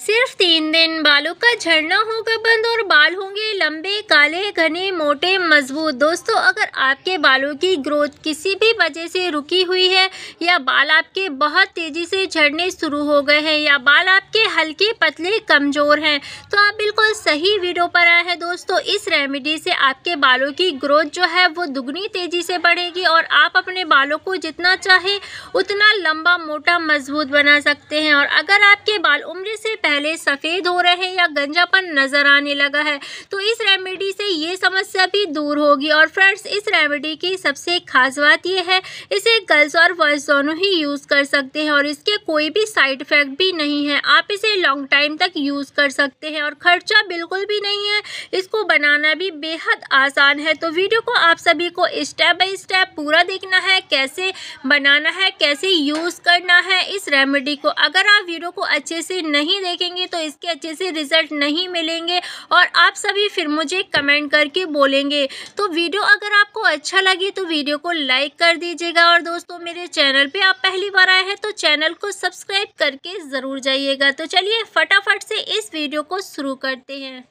सिर्फ़ तीन दिन बालों का झड़ना होगा बंद और बाल होंगे लंबे, काले, घने, मोटे, मज़बूत। दोस्तों, अगर आपके बालों की ग्रोथ किसी भी वजह से रुकी हुई है या बाल आपके बहुत तेज़ी से झड़ने शुरू हो गए हैं या बाल आपके हल्के पतले, कमज़ोर हैं तो आप बिल्कुल सही वीडियो पर आए हैं। दोस्तों, इस रेमेडी से आपके बालों की ग्रोथ जो है वो दुगनी तेज़ी से बढ़ेगी और आप अपने बालों को जितना चाहे, उतना लंबा, मोटा, मज़बूत बना सकते हैं। और अगर आपके बाल उम्र से पहले सफ़ेद हो रहे हैं या गंजापन नज़र आने लगा है। तो इस रेमेडी से ये समस्या भी दूर होगी। और फ्रेंड्स इस रेमेडी की सबसे खास बात यह है, इसे गर्ल्स और बॉयज़ दोनों ही यूज़ कर सकते हैं और इसके कोई भी साइड इफ़ेक्ट भी नहीं है। आप इसे लॉन्ग टाइम तक यूज़ कर सकते हैं और ख़र्चा बिल्कुल भी नहीं है। इसको बनाना भी बेहद आसान है। तो वीडियो को आप सभी को स्टेप बाई स्टेप पूरा देखना है, कैसे बनाना है, कैसे यूज़ करना है। इस रेमेडी को अगर आप वीडियो को अच्छे से नहीं देख देखेंगे तो इसके अच्छे से रिज़ल्ट नहीं मिलेंगे और आप सभी फिर मुझे कमेंट करके बोलेंगे। तो वीडियो अगर आपको अच्छा लगे तो वीडियो को लाइक कर दीजिएगा और दोस्तों मेरे चैनल पे आप पहली बार आए हैं तो चैनल को सब्सक्राइब करके ज़रूर जाइएगा। तो चलिए फटाफट से इस वीडियो को शुरू करते हैं।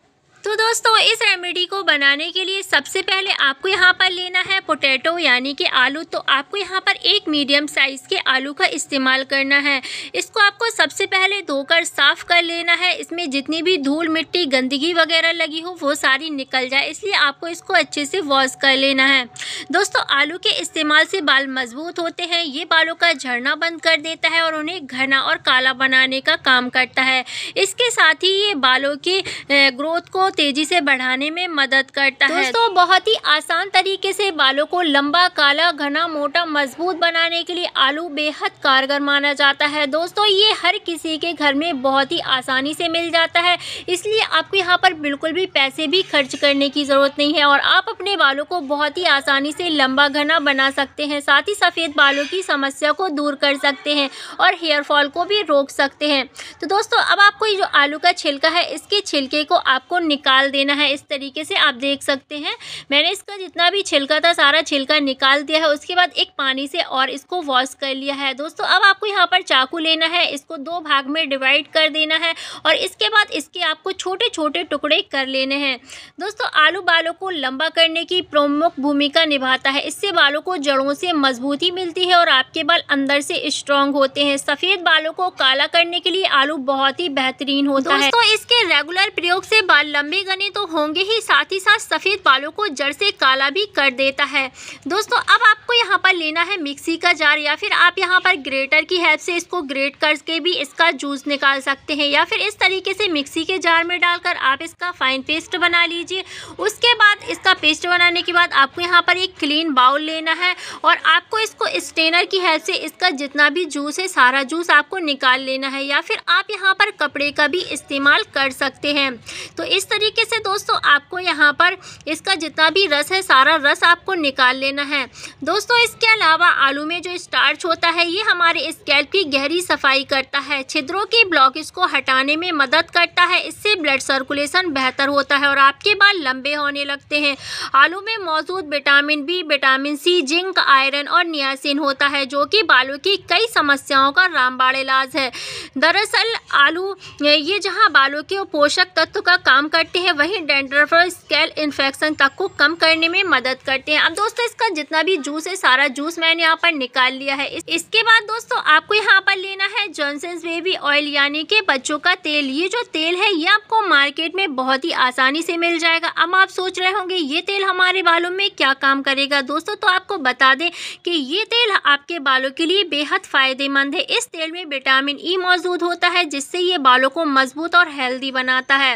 तो दोस्तों, इस रेमेडी को बनाने के लिए सबसे पहले आपको यहाँ पर लेना है पोटैटो यानी कि आलू। तो आपको यहाँ पर एक मीडियम साइज़ के आलू का इस्तेमाल करना है। इसको आपको सबसे पहले धोकर साफ़ कर लेना है। इसमें जितनी भी धूल, मिट्टी, गंदगी वगैरह लगी हो, वो सारी निकल जाए। इसलिए आपको इसको अच्छे से वॉश कर लेना है। दोस्तों, आलू के इस्तेमाल से बाल मज़बूत होते हैं। ये बालों का झड़ना बंद कर देता है और उन्हें घना और काला बनाने का काम करता है। इसके साथ ही ये बालों की ग्रोथ को तेज़ी से बढ़ाने में मदद करता है। दोस्तों, बहुत ही आसान तरीके से बालों को लंबा, काला, घना, मोटा, मज़बूत बनाने के लिए आलू बेहद कारगर माना जाता है। दोस्तों, ये हर किसी के घर में बहुत ही आसानी से मिल जाता है। इसलिए आपको यहाँ पर बिल्कुल भी पैसे भी खर्च करने की ज़रूरत नहीं है और आप अपने बालों को बहुत ही आसानी से लंबा, घना बना सकते हैं। साथ ही सफ़ेद बालों की समस्या को दूर कर सकते हैं और हेयर फॉल को भी रोक सकते हैं। तो दोस्तों, अब आपको ये जो आलू का छिलका है, इसके छिलके को आपको निकाल निकाल देना है। इस तरीके से आप देख सकते हैं। मैंने इसका जितना भी छिलका था, सारा छिलका निकाल दिया है। उसके बाद एक पानी से और इसको वॉश कर लिया है। दोस्तों, अब आपको यहाँ पर चाकू लेना है। इसको दो भाग में डिवाइड कर देना है और इसके बाद इसके आपको छोटे छोटे टुकड़े कर लेने हैं। दोस्तों, आलू बालों को लंबा करने की प्रमुख भूमिका निभाता है। इससे बालों को जड़ों से मजबूती मिलती है और आपके बाल अंदर से स्ट्रॉन्ग होते हैं। सफ़ेद बालों को काला करने के लिए आलू बहुत ही बेहतरीन होता है। दोस्तों, इसके रेगुलर प्रयोग से बाल लंबे लंबे घने तो होंगे ही साथ ही साथ सफ़ेद बालों को जड़ से काला भी कर देता है। दोस्तों, अब आपको यहाँ पर लेना है मिक्सी का जार या फिर आप यहाँ पर ग्रेटर की हेल्प से इसको ग्रेट करके भी इसका जूस निकाल सकते हैं या फिर इस तरीके से मिक्सी के जार में डालकर आप इसका फाइन पेस्ट बना लीजिए। उसके बाद इसका पेस्ट बनाने के बाद आपको यहाँ पर एक क्लीन बाउल लेना है और आपको इसको स्टेनर की हेल्प से इसका जितना भी जूस है, सारा जूस आपको निकाल लेना है या फिर आप यहाँ पर कपड़े का भी इस्तेमाल कर सकते हैं। तो इस तरीके से दोस्तों आपको यहाँ पर इसका जितना भी रस है, सारा रस आपको निकाल लेना है। दोस्तों, इसके अलावा आलू में जो स्टार्च होता है, ये हमारे स्कैल्प की गहरी सफ़ाई करता है। छिद्रों की ब्लॉकेज को हटाने में मदद करता है। इससे ब्लड सर्कुलेशन बेहतर होता है और आपके बाल लंबे होने लगते हैं। आलू में मौजूद vitamin B vitamin C zinc iron और नियासिन होता है, जो कि बालों की कई समस्याओं का रामबाड़ इलाज है। दरअसल आलू, ये जहाँ बालों के पोषक तत्व का काम करते करते हैं, वहीं डेंड्रफ और स्केल इन्फेक्शन तक को कम करने में मदद करते हैं। अब दोस्तों, इसका जितना भी जूस है, सारा जूस मैंने यहाँ पर निकाल लिया है। इसके बाद दोस्तों, आपको यहाँ पर लेना है जॉनसन बेबी ऑयल यानी कि बच्चों का तेल। ये जो तेल है, ये आपको मार्केट में बहुत ही आसानी से मिल जाएगा। अब आप सोच रहे होंगे, ये तेल हमारे बालों में क्या काम करेगा? दोस्तों तो आपको बता दें कि ये तेल आपके बालों के लिए बेहद फ़ायदेमंद है। इस तेल में विटामिन ई मौजूद होता है, जिससे ये बालों को मज़बूत और हेल्दी बनाता है।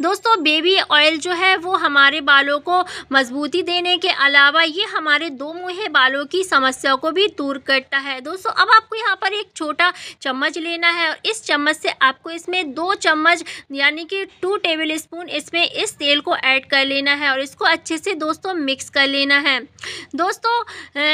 दोस्तों बेबी ऑयल जो है वो हमारे बालों को मजबूती देने के अलावा ये हमारे दो मुहे बालों की समस्या को भी दूर करता है। दोस्तों, अब आपको यहाँ पर एक छोटा चम्मच लेना है और इस चम्मच से आपको इसमें दो चम्मच यानी कि टू टेबल स्पून इसमें इस तेल को ऐड कर लेना है और इसको अच्छे से दोस्तों मिक्स कर लेना है। दोस्तों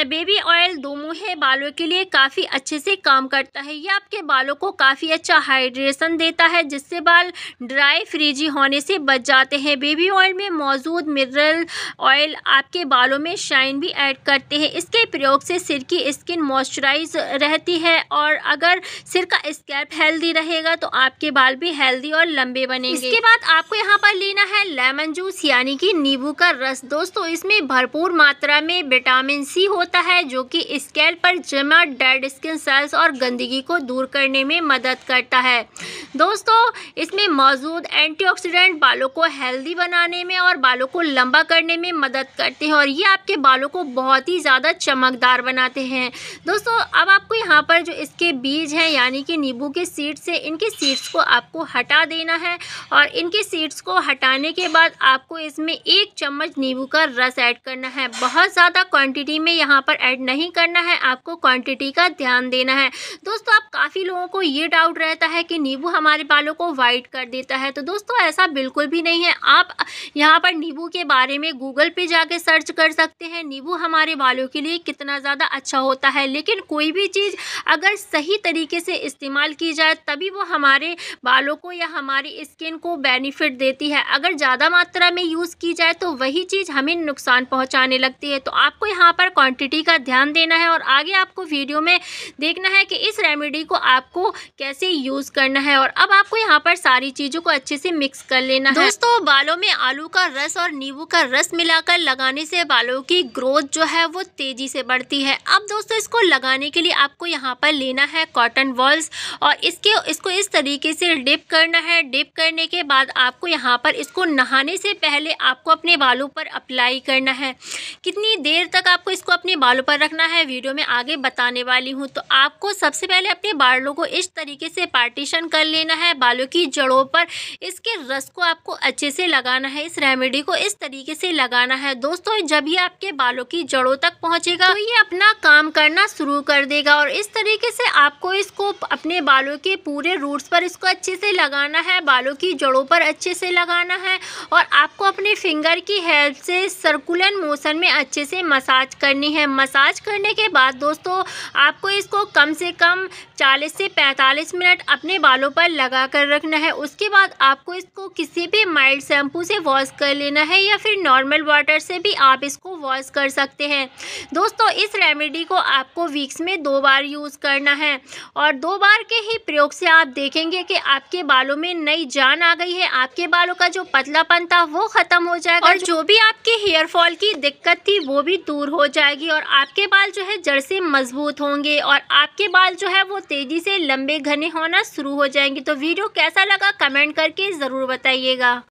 बेबी ऑयल दो मुहे बालों के लिए काफ़ी अच्छे से काम करता है। ये आपके बालों को काफ़ी अच्छा हाइड्रेशन देता है, जिससे बाल ड्राई फ्रीजी होने से बच जाते हैं। बेबी ऑयल में मौजूद मिनरल ऑयल आपके बालों में शाइन भी ऐड करते हैं। इसके प्रयोग से सिर की स्किन मॉइस्चराइज रहती है और अगर सिर का स्कैल्प हेल्दी रहेगा तो आपके बाल भी हेल्दी और लंबे बनेंगे। इसके बाद आपको यहाँ पर लेना है लेमन जूस, यानी कि नींबू का रस। दोस्तों, इसमें भरपूर मात्रा में विटामिन सी होता है, जो कि स्कैल्प पर जमा डेड स्किन सेल्स और गंदगी को दूर करने में मदद करता है। दोस्तों, इसमें मौजूद एंटीऑक्सीडेंट बालों को हेल्दी बनाने में और बालों को लंबा करने में मदद करते हैं और ये आपके बालों को बहुत ही ज़्यादा चमकदार बनाते हैं। दोस्तों, अब आपको यहाँ पर जो इसके बीज हैं, यानी कि नींबू के सीड्स से, इनके सीड्स को आपको हटा देना है और इनके सीड्स को हटाने के बाद आपको इसमें एक चम्मच नींबू का रस ऐड करना है। बहुत ज़्यादा क्वांटिटी में यहाँ पर ऐड नहीं करना है, आपको क्वांटिटी का ध्यान देना है। दोस्तों, आप काफ़ी लोगों को ये डाउट रहता है कि नींबू हमारे बालों को वाइट कर देता है। तो दोस्तों, ऐसा बिल्कुल भी नहीं है। आप यहाँ पर नींबू के बारे में गूगल पे जाके सर्च कर सकते हैं, नींबू हमारे बालों के लिए कितना ज़्यादा अच्छा होता है। लेकिन कोई भी चीज़ अगर सही तरीके से इस्तेमाल की जाए, तभी वो हमारे बालों को या हमारी स्किन को बेनिफिट देती है। अगर ज़्यादा मात्रा में यूज़ की जाए तो वही चीज़ हमें नुकसान पहुँचाने लगती है। तो आपको यहाँ पर क्वान्टिटी का ध्यान देना है और आगे आपको वीडियो में देखना है कि इस रेमेडी को आपको कैसे यूज़ करना है। और अब आपको यहाँ पर सारी चीज़ों को अच्छे से मिक्स कर लेना दोस्तों, बालों में आलू का रस और नींबू का रस मिलाकर लगाने से बालों की ग्रोथ जो है वो तेज़ी से बढ़ती है। अब दोस्तों, इसको लगाने के लिए आपको यहाँ पर लेना है कॉटन बॉल्स और इसके, इसको इस तरीके से डिप करना है। डिप करने के बाद आपको यहाँ पर इसको नहाने से पहले आपको अपने बालों पर अप्लाई करना है। कितनी देर तक आपको इसको अपने बालों पर रखना है, वीडियो में आगे बताने वाली हूँ। तो आपको सबसे पहले अपने बालों को इस तरीके से पार्टीशन कर लेना है, बालों की जड़ों पर। इसके रस को आपको अच्छे से लगाना है, इस रेमेडी को इस तरीके से लगाना है। दोस्तों, जब ये आपके बालों की जड़ों तक पहुँचेगा तो ये अपना काम करना शुरू कर देगा और इस तरीके से आपको इसको अपने बालों के पूरे रूट्स पर इसको अच्छे से लगाना है, बालों की जड़ों पर अच्छे से लगाना है और आपको अपने फिंगर की हेल्प से सर्कुलर मोशन में अच्छे से मसाज करनी है। मसाज करने के बाद दोस्तों, आपको इसको कम से कम 40 से 45 मिनट अपने बालों पर लगा कर रखना है। उसके बाद आपको इसको किसी भी माइल्ड शैम्पू से वॉश कर लेना है या फिर नॉर्मल वाटर से भी आप इसको वॉश कर सकते हैं। दोस्तों, इस रेमेडी को आपको वीक्स में दो बार यूज़ करना है और दो बार के ही प्रयोग से आप देखेंगे कि आपके बालों में नई जान आ गई है। आपके बालों का जो पतलापन था, वो ख़त्म हो जाएगा। और जो भी आपके हेयर फॉल की दिक्कत थी, वो भी दूर हो जाएगी और आपके बाल जो है जड़ से मज़बूत होंगे और आपके बाल जो है वो तेज़ी से लंबे घने होना शुरू हो जाएँगे। तो वीडियो कैसा लगा, कमेंट करके ज़रूर बताइएगा